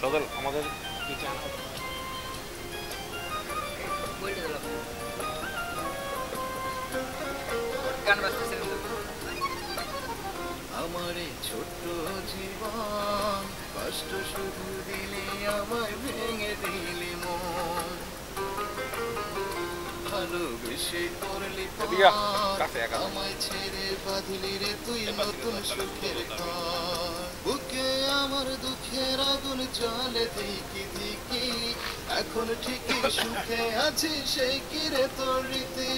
সদর আমাদের নিচে আনা আমার এই ছোট্ট জীবন কষ্ট শুধু দিলে আমায় ভেঙে দিলি। আমার দুঃখের আগুন চলে এখন ঠিকই সুখে আছি সেই কিরে তোর রীতি?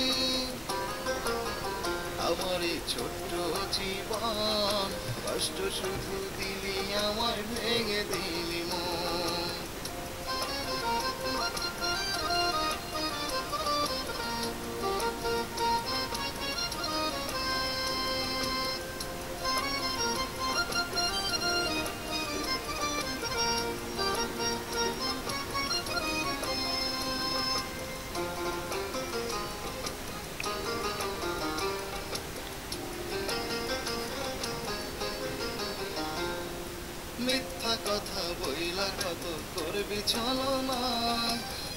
আমার ছোট্ট জীবন, কষ্ট শুধু দিলি আমার ভেঙে দিলি। করবি চলো না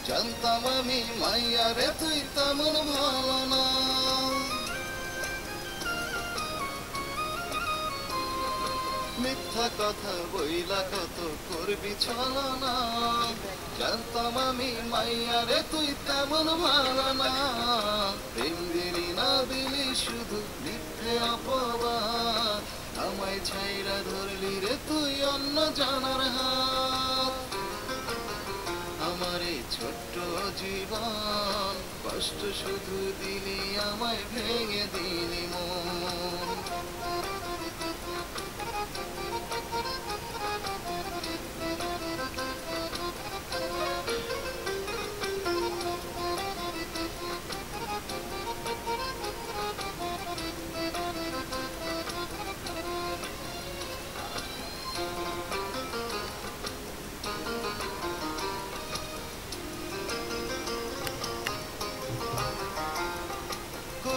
জানতাম আমি মাইয়ারে, তুই তেমন ভালো না। মিথ্যা কথা বইলা কত করবি চলো না জানতাম আমি মাইয়ারে, তুই তেমন ভালো না। প্রেম দিলি না দিলি, শুধু মিথ্যে অপবাদ। আমায় ছাইরা ধরলি রে, তুই অন্য জানার হাত। জীবন। কষ্ট শুধু দিলি আমায় ভেঙে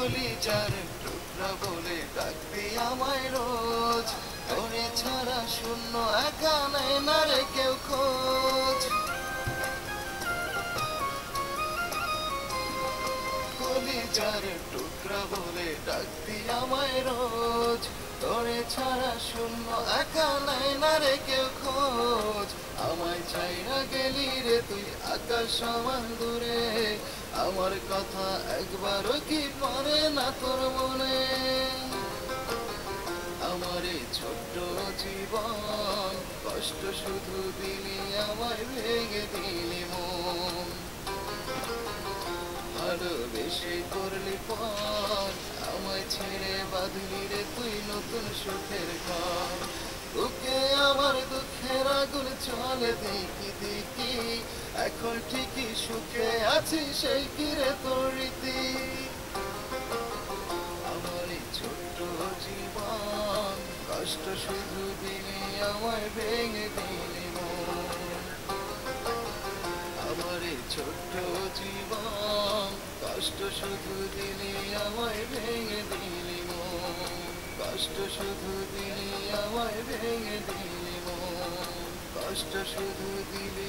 টুকরা বলে ডাকবি আমায় রোজ। তোরে ছাড়া শূন্য, একা নাই না রে কেউ খোঁজ। কলিজার টুকরা বলে ডাকবি আমায় রোজ। তোরে ছাড়া শূন্য, একা নাই না রে কেউ খোঁজ। আমায় ছাইরা গেলি রে তুই আকাশ সমান দূরে। আমার কথা একবারও কি পড়ে না তোর মনে? আমার ছোট্ট জীবন, কষ্ট শুধু দিলি, আমায় ভেঙে দিলি মন। ভালোবেসে করলি পর আমায় ছেড়ে বাঁধলি রে তুই নতুন সুখের ঘর। ওকে আমার দুঃখের আগুন চলে দেখি দেখি এখন ঠিকই সুখে আছি, সেই কিরে তোর রীতি আমার এই ছোট্ট জীবন, কষ্ট শুধু দিলি আমায় ভেঙে দিলি আমার এই ছোট্ট জীবন, কষ্ট শুধু দিলি আমায় ভেঙে দিলি কষ্ট শুধু দিলি আমায় ভেঙে দিলি কষ্ট শুধু দিলি